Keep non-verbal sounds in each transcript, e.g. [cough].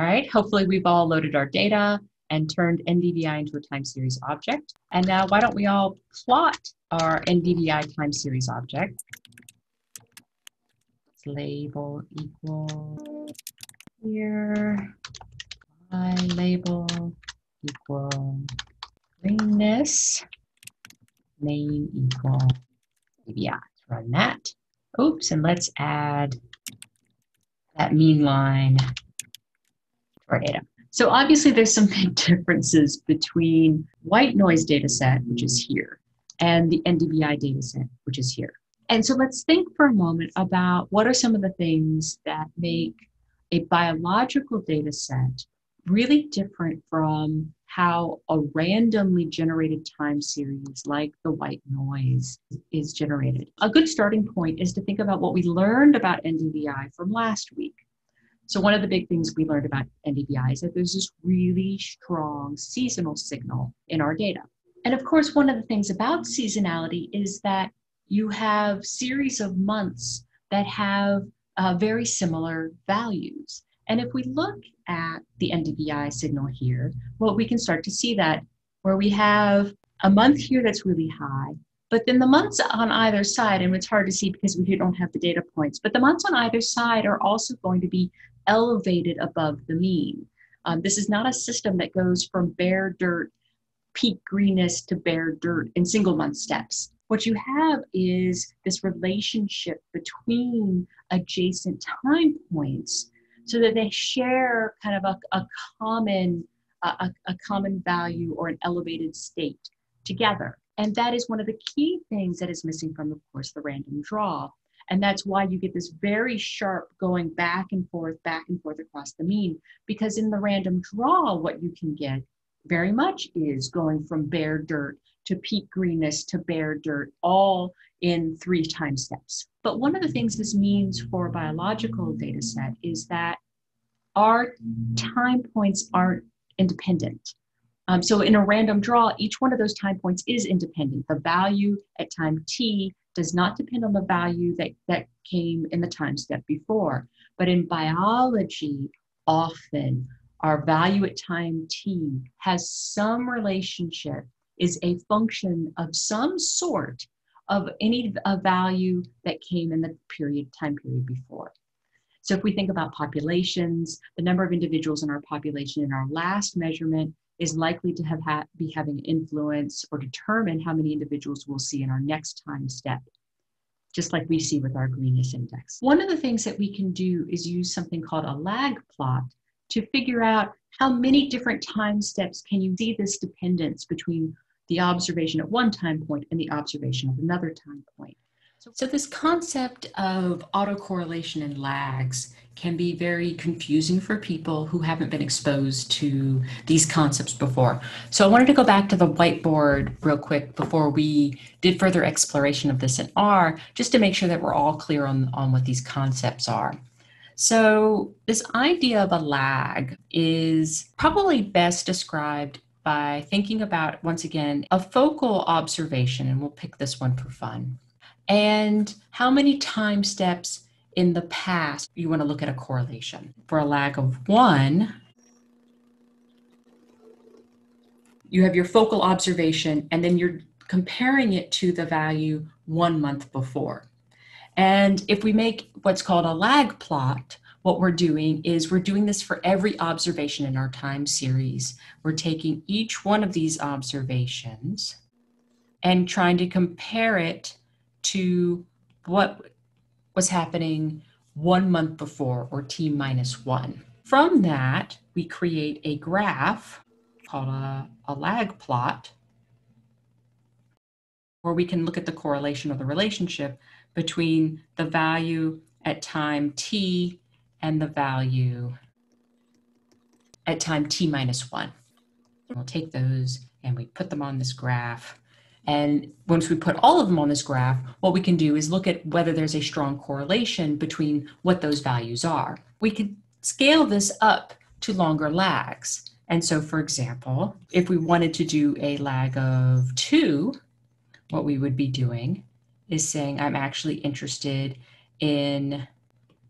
All right, hopefully we've all loaded our data and turned NDVI into a time series object. And now why don't we all plot our NDVI time series object. Let's label equal here, I label equal greenness, name equal NDVI. Let's run that. Oops, and let's add that mean line data. So obviously there's some [laughs] big differences between white noise data set, which is here, and the NDVI data set, which is here. And so let's think for a moment about what are some of the things that make a biological data set really different from how a randomly generated time series like the white noise is generated. A good starting point is to think about what we learned about NDVI from last week. So one of the big things we learned about NDVI is that there's this really strong seasonal signal in our data. And of course, one of the things about seasonality is that you have series of months that have uh, very similar values. And if we look at the NDVI signal here, well, we can start to see that where we have a month here that's really high, but then the months on either side, and it's hard to see because we don't have the data points, but the months on either side are also going to be elevated above the mean. Um, this is not a system that goes from bare dirt, peak greenness to bare dirt in single month steps. What you have is this relationship between adjacent time points so that they share kind of a, a common a, a common value or an elevated state together. And that is one of the key things that is missing from, of course, the random draw. And that's why you get this very sharp going back and forth, back and forth across the mean. Because in the random draw, what you can get very much is going from bare dirt to peak greenness to bare dirt, all in three time steps. But one of the things this means for a biological data set is that our time points aren't independent. Um, so in a random draw, each one of those time points is independent. The value at time t does not depend on the value that, that came in the time step before. But in biology, often our value at time t has some relationship, is a function of some sort of any a value that came in the period time period before. So if we think about populations, the number of individuals in our population in our last measurement is likely to have ha- be having influence or determine how many individuals we'll see in our next time step, just like we see with our greenness index. One of the things that we can do is use something called a lag plot to figure out how many different time steps can you see this dependence between the observation at one time point and the observation of another time point. So, this concept of autocorrelation and lags can be very confusing for people who haven't been exposed to these concepts before. So, I wanted to go back to the whiteboard real quick before we did further exploration of this in R, just to make sure that we're all clear on, on what these concepts are. So, this idea of a lag is probably best described by thinking about, once again, a focal observation, and we'll pick this one for fun and how many time steps in the past you want to look at a correlation. For a lag of one, you have your focal observation and then you're comparing it to the value one month before. And if we make what's called a lag plot, what we're doing is we're doing this for every observation in our time series. We're taking each one of these observations and trying to compare it to what was happening one month before, or t minus one. From that, we create a graph called a, a lag plot, where we can look at the correlation or the relationship between the value at time t and the value at time t minus one. We'll take those and we put them on this graph and once we put all of them on this graph, what we can do is look at whether there's a strong correlation between what those values are. We could scale this up to longer lags. And so, for example, if we wanted to do a lag of two, what we would be doing is saying, I'm actually interested in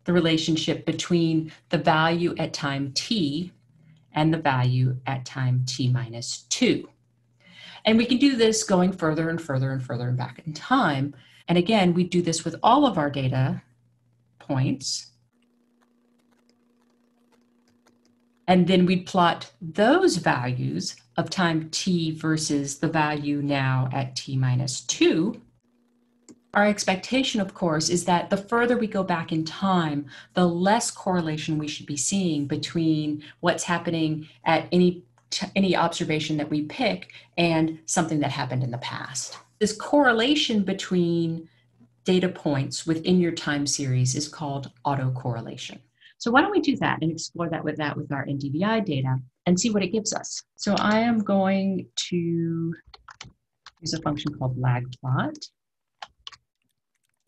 the relationship between the value at time t and the value at time t minus 2. And we can do this going further and further and further and back in time. And again, we do this with all of our data points. And then we plot those values of time t versus the value now at t minus 2 our expectation, of course, is that the further we go back in time, the less correlation we should be seeing between what's happening at any any observation that we pick and something that happened in the past. This correlation between data points within your time series is called autocorrelation. So why don't we do that and explore that with that with our NDVI data and see what it gives us. So I am going to use a function called lag plot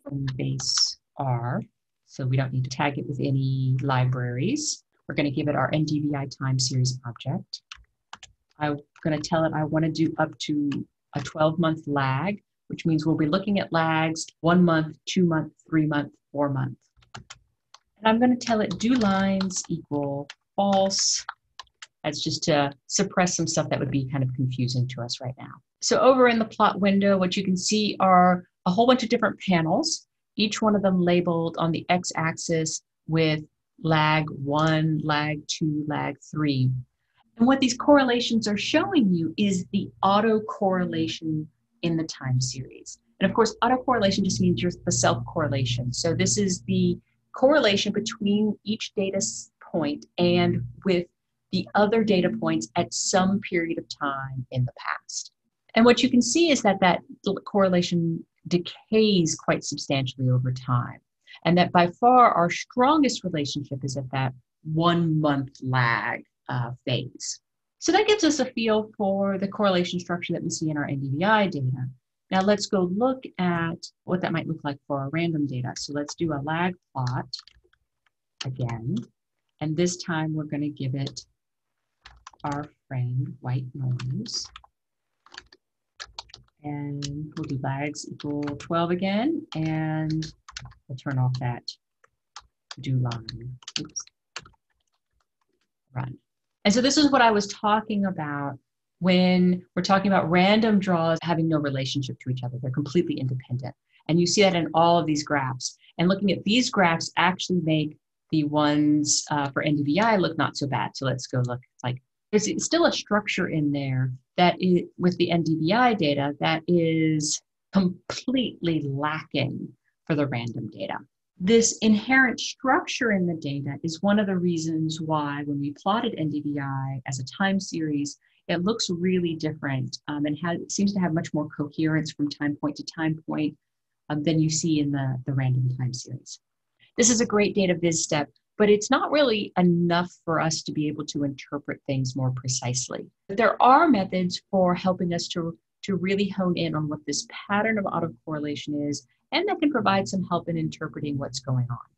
from base R. So we don't need to tag it with any libraries. We're going to give it our NDVI time series object. I'm going to tell it I want to do up to a 12 month lag, which means we'll be looking at lags one month, two month, three month, four month. And I'm going to tell it do lines equal false. That's just to suppress some stuff that would be kind of confusing to us right now. So over in the plot window, what you can see are a whole bunch of different panels, each one of them labeled on the x-axis with lag one, lag two, lag three. And what these correlations are showing you is the autocorrelation in the time series. And of course, autocorrelation just means you're the self-correlation. So this is the correlation between each data point and with the other data points at some period of time in the past. And what you can see is that that correlation decays quite substantially over time. And that by far our strongest relationship is at that one month lag uh, phase. So that gives us a feel for the correlation structure that we see in our NDVI data. Now let's go look at what that might look like for our random data. So let's do a lag plot again. And this time we're going to give it our friend white noise and we'll do lags equal 12 again, and we'll turn off that do line. Oops. Run. And so this is what I was talking about when we're talking about random draws having no relationship to each other. They're completely independent. And you see that in all of these graphs. And looking at these graphs actually make the ones uh, for NDVI look not so bad. So let's go look like there's still a structure in there that is with the NDVI data that is completely lacking for the random data. This inherent structure in the data is one of the reasons why, when we plotted NDVI as a time series, it looks really different um, and has, seems to have much more coherence from time point to time point um, than you see in the, the random time series. This is a great data viz step but it's not really enough for us to be able to interpret things more precisely. But there are methods for helping us to, to really hone in on what this pattern of autocorrelation is, and that can provide some help in interpreting what's going on.